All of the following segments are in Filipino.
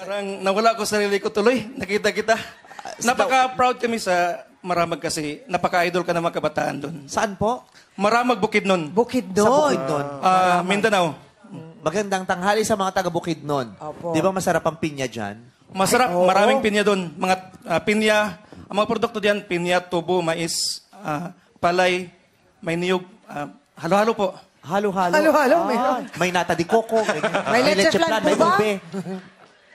Parang nawala ko sa sarili ko tuloy. Nakita kita. Napaka-proud kami sa Maramag kasi napaka-idol ka ng mga kabataan doon. Saan po? Maramag Bukid nun. Bukid Sa doon. Bukidnon. Ah, Mindanao. Magandang tanghali sa mga taga Bukidnon. Opo. Di ba masarap ang pinya dyan? Masarap, Oo. maraming pinya doon. Mga ah, pinya, ang mga produkto diyan, pinya, tubo, mais, ah, palay, may niyog, ah, halo-halo po. Halo-halo. Halo-halo, Ah, meron. may nata di coco. May, May leche flan may po ba? ube.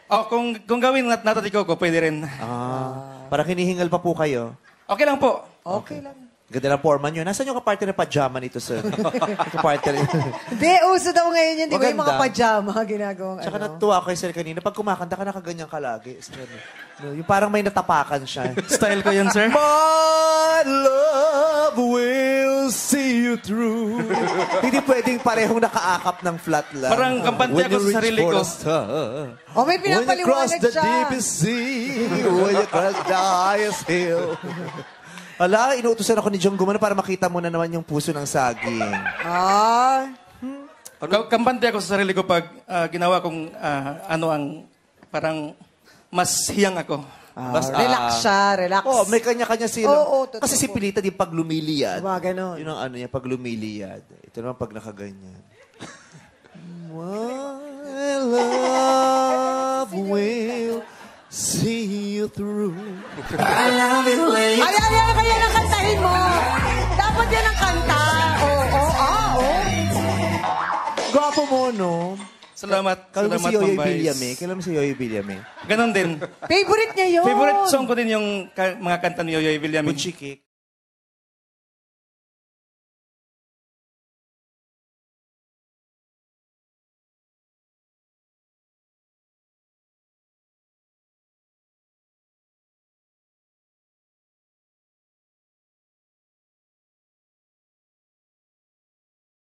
Oh, kung, kung gawin nat natatiko ko, pwede rin. Ah, parang hinihingal pa po kayo. Okay lang po. Okay lang. Ganda ng foreman yun. Nasaan yung kapartner na pajama nito, sir? kapartner. Hindi, uso daw ngayon yun. Di ba yung mga Maganda. pajama ginagawang Tsaka ano? natuwa ko kay sir kanina. Pag kumakanta ka, nakaganyan ka lagi. Sir, no, yung parang may natapakan siya. Style ko yan, sir. My love will see you through. Hindi pwedeng parehong nakaakap ng flat lang. Parang kampante When ako you sa reach sarili for ko. the star, Oh, may When you cross pinapaliwanag the siya. deepest sea, when you cross the highest hill. Ala, inuutosan ako ni John Gumano para makita mo na naman yung puso ng saging. Ah, Ka- Kampante ako sa sarili ko pag ah, ginawa kong ah, ano ang parang mas hiyang ako. Bas- relax ah, siya, relax. Oh, may kanya-kanya sila. Oo, totoo Kasi si po. Pilita din pag lumiliyad. Mga ganon. Yun ang ano niya, pag lumiliyad. Ito naman pag nakaganyan. My love will see you through. Ay, ay, ay, kaya kantahin mo. Dapat yan ang kanta. Oo, oo, ah, oo. Gwapo mo, no? Salamat. Kala mo salamat, si Yoyoy Vice. Villame. Kailan mo si Yoyoy Villame? Ganon din. Favorite niya yun. Favorite song ko din yung ka- mga kanta ni Yoyoy Villame. Butchikik.